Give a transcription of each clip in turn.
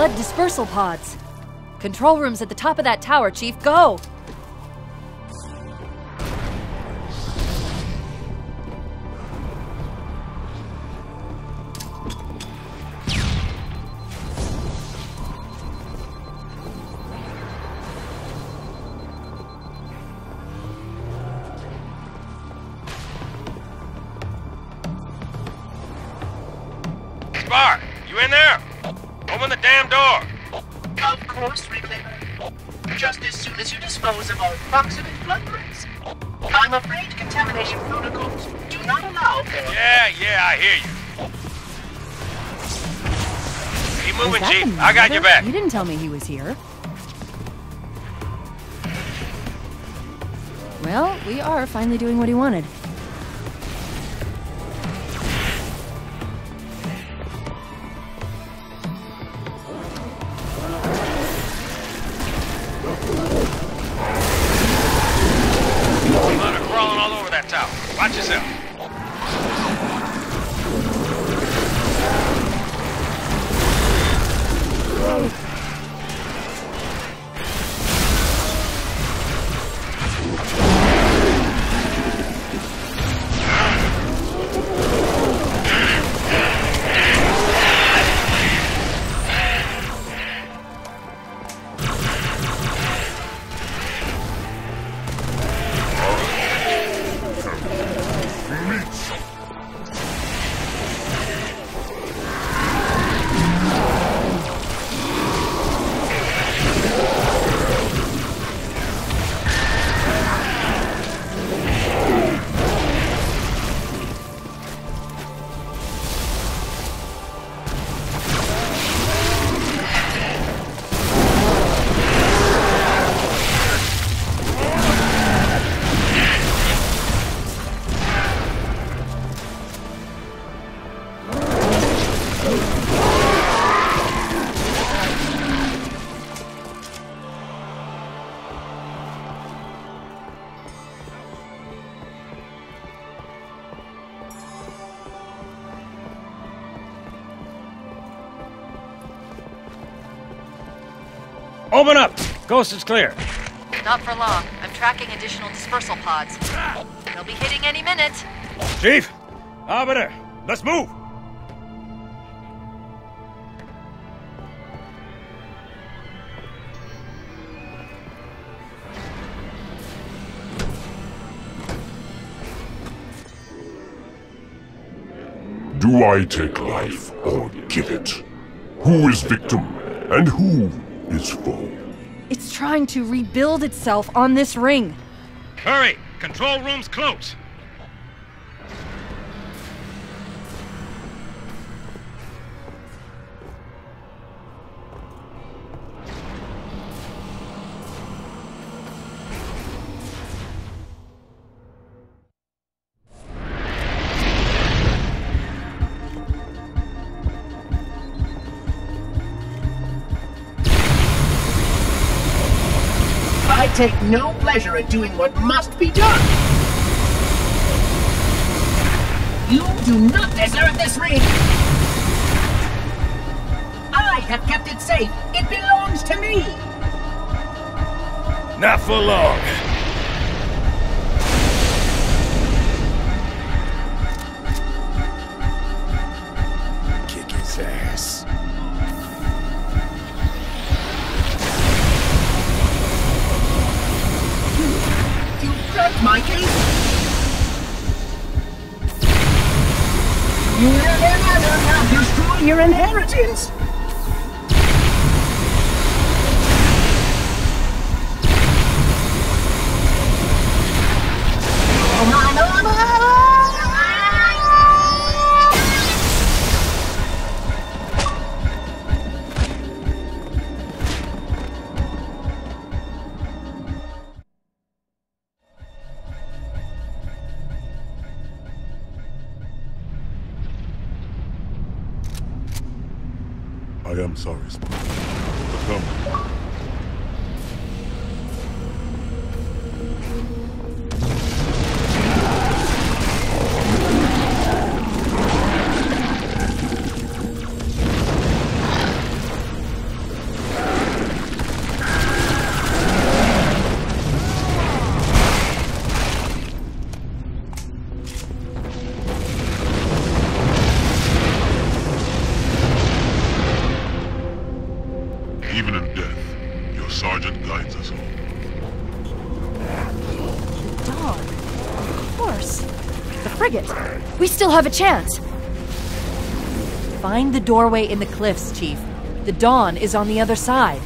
Flood dispersal pods. Control room's at the top of that tower, Chief. Go! Damn door. Of course, Reclaimer. Just as soon as you dispose of all proximate Flood forms. I'm afraid contamination protocols do not allow for... Yeah, yeah, I hear you. Keep moving, that Chief. I got your back. You didn't tell me he was here. Well, we are finally doing what he wanted. Open up! Ghost is clear. Not for long. I'm tracking additional dispersal pods. They'll be hitting any minute. Chief! Arbiter! Let's move! Do I take life or give it? Who is victim and who is foe? It's trying to rebuild itself on this ring. Hurry! Control room's close. Take no pleasure in doing what must be done. You do not deserve this ring. I have kept it safe. It belongs to me. Not for long. Kick his ass. Your inheritance. Am sorry, Spark. But come. Of course. The frigate. We still have a chance. Find the doorway in the cliffs, Chief. The Dawn is on the other side.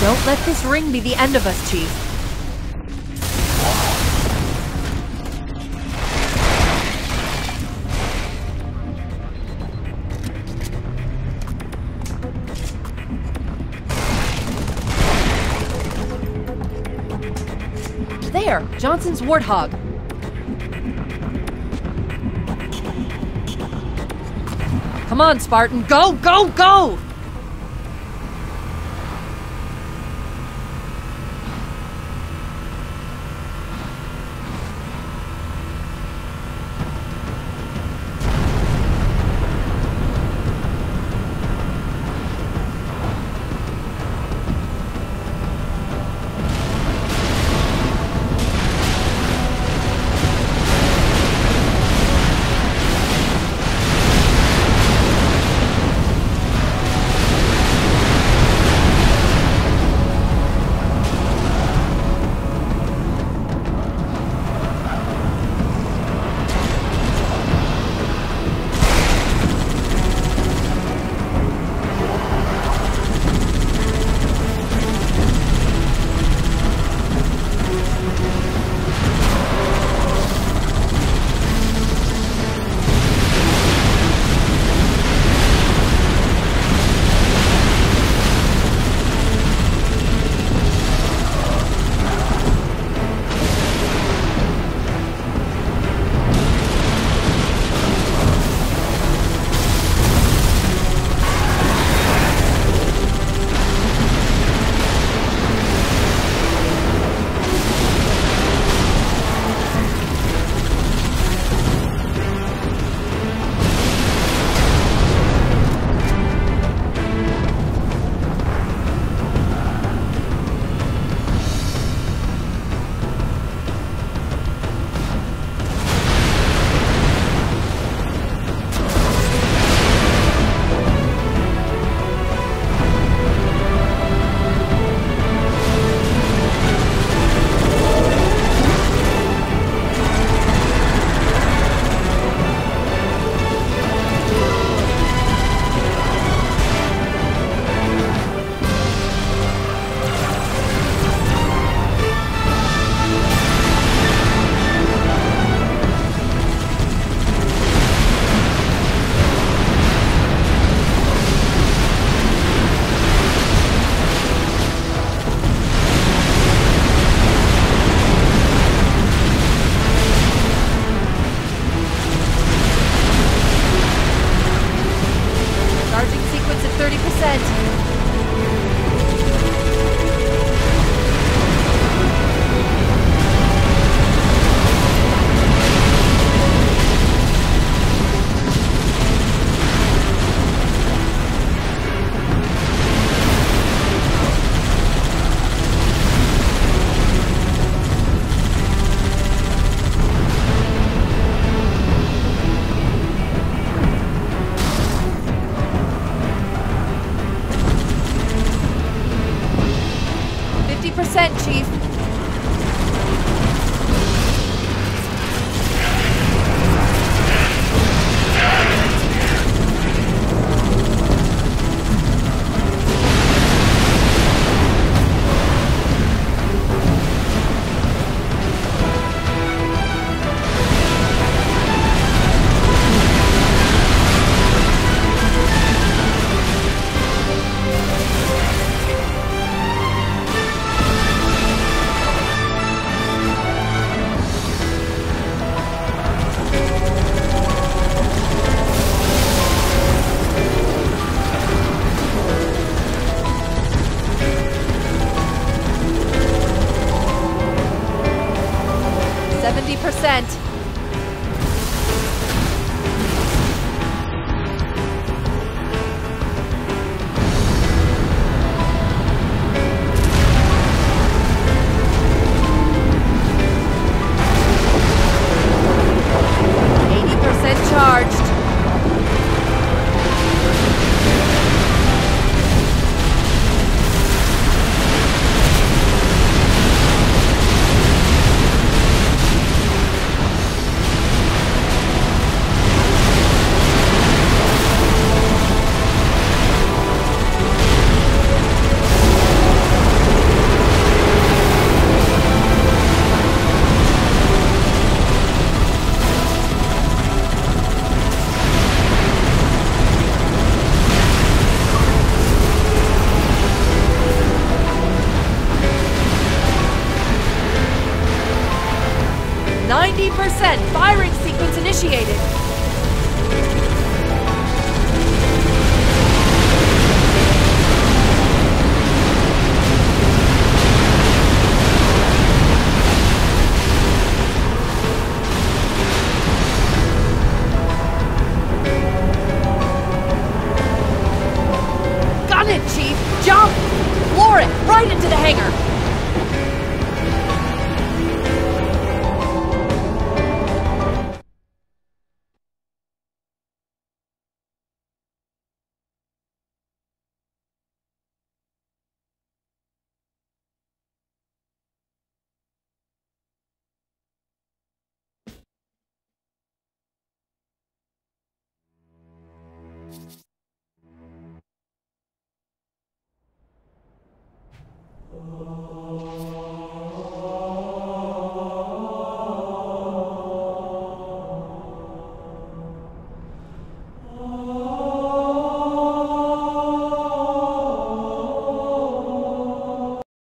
Don't let this ring be the end of us, Chief. There, Johnson's Warthog. Come on, Spartan, go, go, go! 100%, Chief. 70%. Firing sequence initiated.